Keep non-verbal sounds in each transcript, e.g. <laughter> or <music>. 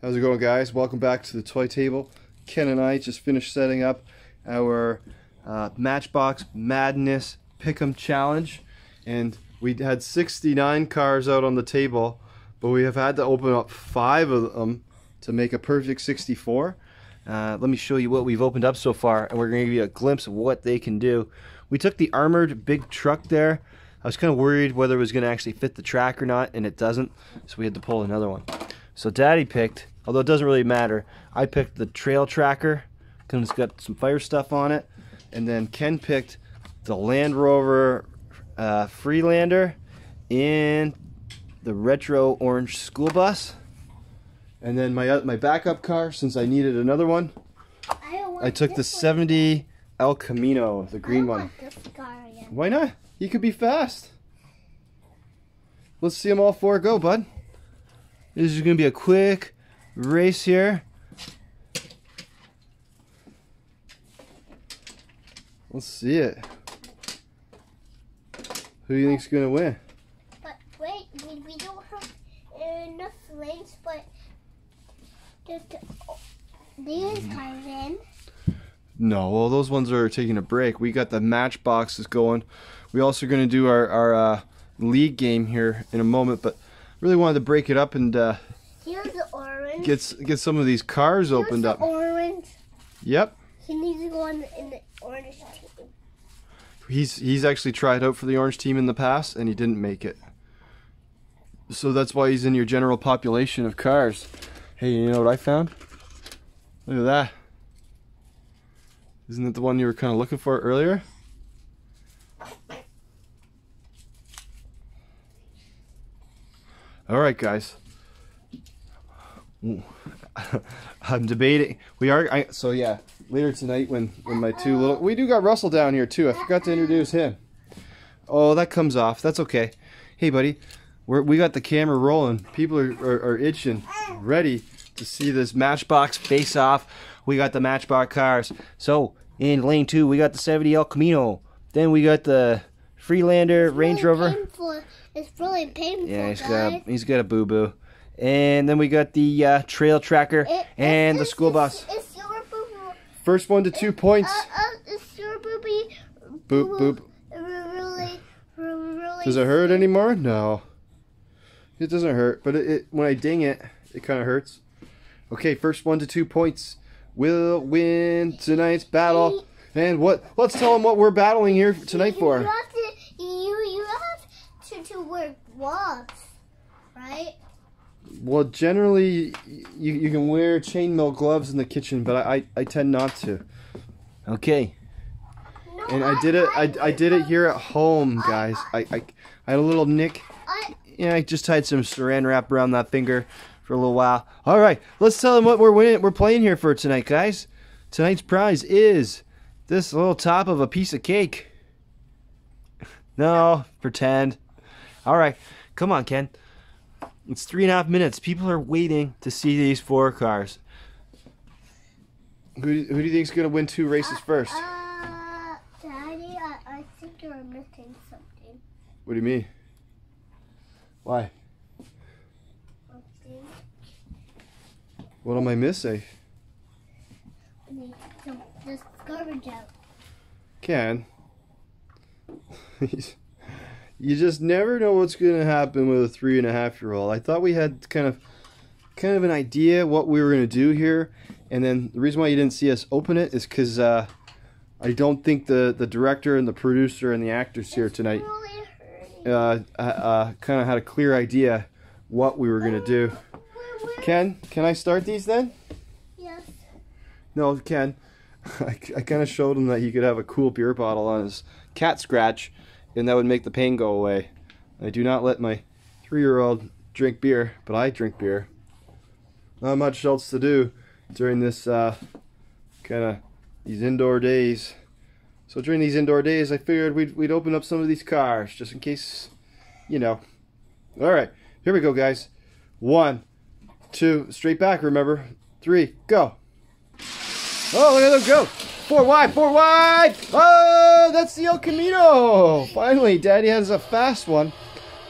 How's it going guys? Welcome back to the toy table. Ken and I just finished setting up our uh, Matchbox Madness Pick'em Challenge and we had 69 cars out on the table but we have had to open up five of them to make a perfect 64. Uh, let me show you what we've opened up so far and we're going to give you a glimpse of what they can do. We took the armored big truck there. I was kind of worried whether it was going to actually fit the track or not and it doesn't so we had to pull another one. So Daddy picked, although it doesn't really matter, I picked the trail tracker because it's got some fire stuff on it. And then Ken picked the Land Rover uh, Freelander and the retro orange school bus. And then my uh, my backup car, since I needed another one, I, I took the 70 El Camino, the green one. Why not? He could be fast. Let's see them all four go, bud. This is going to be a quick race here. Let's see it. Who do you think's going to win? But wait, we, we don't have enough lanes, but the, the, these cars in. No, well, those ones are taking a break. We got the match boxes going. We also going to do our, our uh, league game here in a moment, but really wanted to break it up and uh, Here's the orange. get get some of these cars Here's opened the up. orange. Yep. He needs to go on in the orange team. He's he's actually tried out for the orange team in the past and he didn't make it. So that's why he's in your general population of cars. Hey, you know what I found? Look at that. Isn't it the one you were kind of looking for earlier? All right, guys. <laughs> I'm debating. We are I, so yeah. Later tonight, when when my two little we do got Russell down here too. I forgot to introduce him. Oh, that comes off. That's okay. Hey, buddy, we're, we got the camera rolling. People are, are, are itching, ready to see this Matchbox face off. We got the Matchbox cars. So in lane two, we got the 70 El Camino. Then we got the Freelander Range Rover. It's really painful. Yeah, he's got a, he's got a boo boo. And then we got the uh, trail tracker It- and the school bus. It's your boo boo. First one to two points. Uh, uh, it's your boobie. Boop boop. Really, really. Does it hurt anymore? No. It doesn't hurt, but it, it when I ding it, it kind of hurts. Okay, first one to two points will win tonight's battle. And what? Let's tell them what we're battling here tonight for. have to. You you have to to wear gloves, right? Well, generally, you, you can wear chainmail gloves in the kitchen, but I, I, I tend not to. Okay. No, And I did it. I, I did it here at home, guys. I, I, I had a little nick. I, Yeah, I just tied some saran wrap around that finger for a little while. All right, let's tell them what we're winning. We're playing here for tonight, guys. Tonight's prize is this little top of a piece of cake. <laughs> No, pretend. All right, come on, Ken. It's three and a half minutes. People are waiting to see these four cars. Who, who do you think's gonna win two races first? uh, Daddy, I, I think you're missing something. What do you mean? Why? What am I missing? we need some this garbage out. Ken. <laughs> you just never know what's going to happen with a three and a half year old. I thought we had kind of kind of an idea what we were going to do here, and then the reason why you didn't see us open it is because uh, I don't think the the director and the producer and the actors here tonight Really uh, uh, uh, kind of had a clear idea what we were going to do. Ken, can I start these then? Yes. No, Ken. <laughs> I, I kind of showed him that he could have a cool beer bottle on his cat scratch, and that would make the pain go away. I do not let my three-year-old drink beer, but I drink beer. Not much else to do during this uh, kind of these indoor days. So during these indoor days, I figured we'd we'd open up some of these cars just in case, you know. All right, here we go, guys. One, two, straight back. Remember, three, go. Oh, look at them go. Four wide, four wide. Oh, that's the El Camino. Finally, Daddy has a fast one.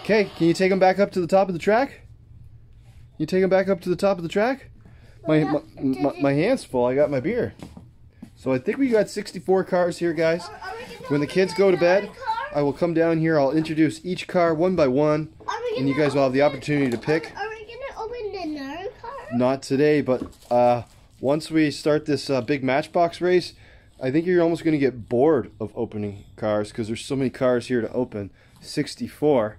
Okay, can you take him back up to the top of the track? You take him back up to the top of the track? my, my, my, my hand's full. I got my beer. So I think we got 64 cars here, guys. Are- are we gonna When the kids go to bed. I will come down here. I'll introduce each car one by one, and you guys will have the opportunity to pick. Are, we gonna open another car? Not today, but uh, once we start this uh, big Matchbox race, I think you're almost going to get bored of opening cars because there's so many cars here to open. 64.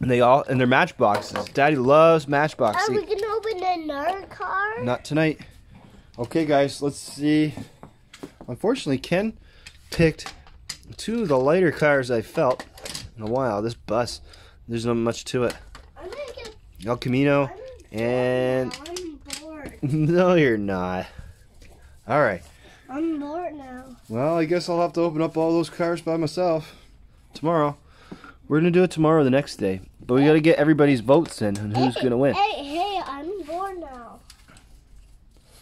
And they all and they're matchboxes. Daddy loves matchboxes. Are we gonna open another car? Not tonight. Okay, guys, let's see. Unfortunately, Ken picked two of the lighter cars I felt in a while. This bus, there's not much to it. I'm gonna get. El Camino, and. I'm bored. <laughs> no, you're not. All right. I'm bored now. Well, I guess I'll have to open up all those cars by myself tomorrow. We're gonna do it tomorrow, the next day, but we gotta get everybody's votes in and who's Hey, gonna win. Hey, hey, I'm bored now.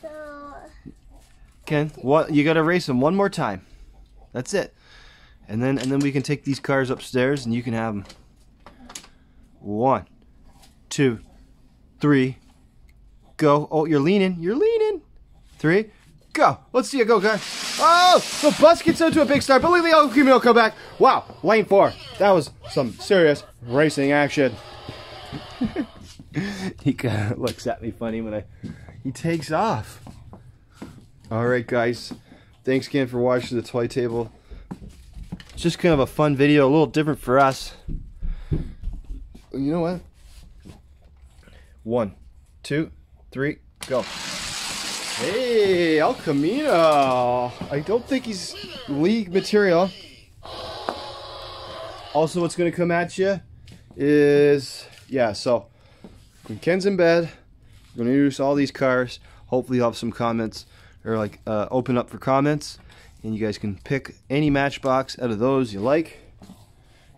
So, Ken, what you gotta race them one more time. That's it, and then and then we can take these cars upstairs and you can have them. One, two, three, go. Oh, you're leaning. You're leaning. Three, go. Let's see it go, guys. Oh, the bus gets into a big start, but look at the come back. Wow, lane four. That was some serious racing action. <laughs> he kind of looks at me funny when I he takes off. All right, guys. Thanks again for watching the toy table. It's just kind of a fun video, a little different for us. You know what? One, two, three, go. Hey, El Camino. I don't think he's league material. Also, what's going to come at you is, yeah, so when Ken's in bed, we're going to introduce all these cars. Hopefully, you'll have some comments or like uh, open up for comments, and you guys can pick any Matchbox out of those you like.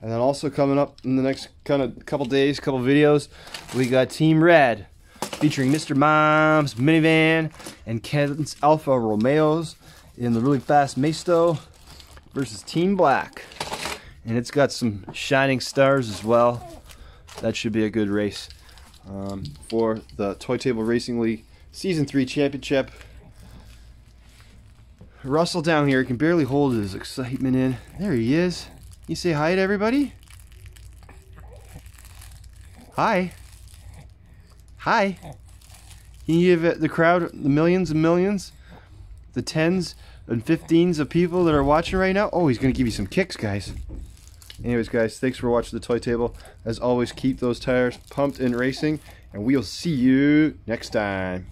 And then also coming up in the next kind of couple days, couple videos, we got Team Red featuring Mr. Mom's minivan and Ken's Alfa Romeos in the really fast Masto versus Team Black. And it's got some shining stars as well. That should be a good race um, for the Toy Table Racing League Season 3 Championship. Russell down here can barely hold his excitement in. There he is. You say hi to everybody? Hi. Hi. Can you give the crowd the millions and millions, the tens and fifteens of people that are watching right now? Oh, he's going to give you some kicks, guys. Anyways, guys, thanks for watching the Toy Table. As always, keep those tires pumped and racing, and we'll see you next time.